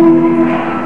Música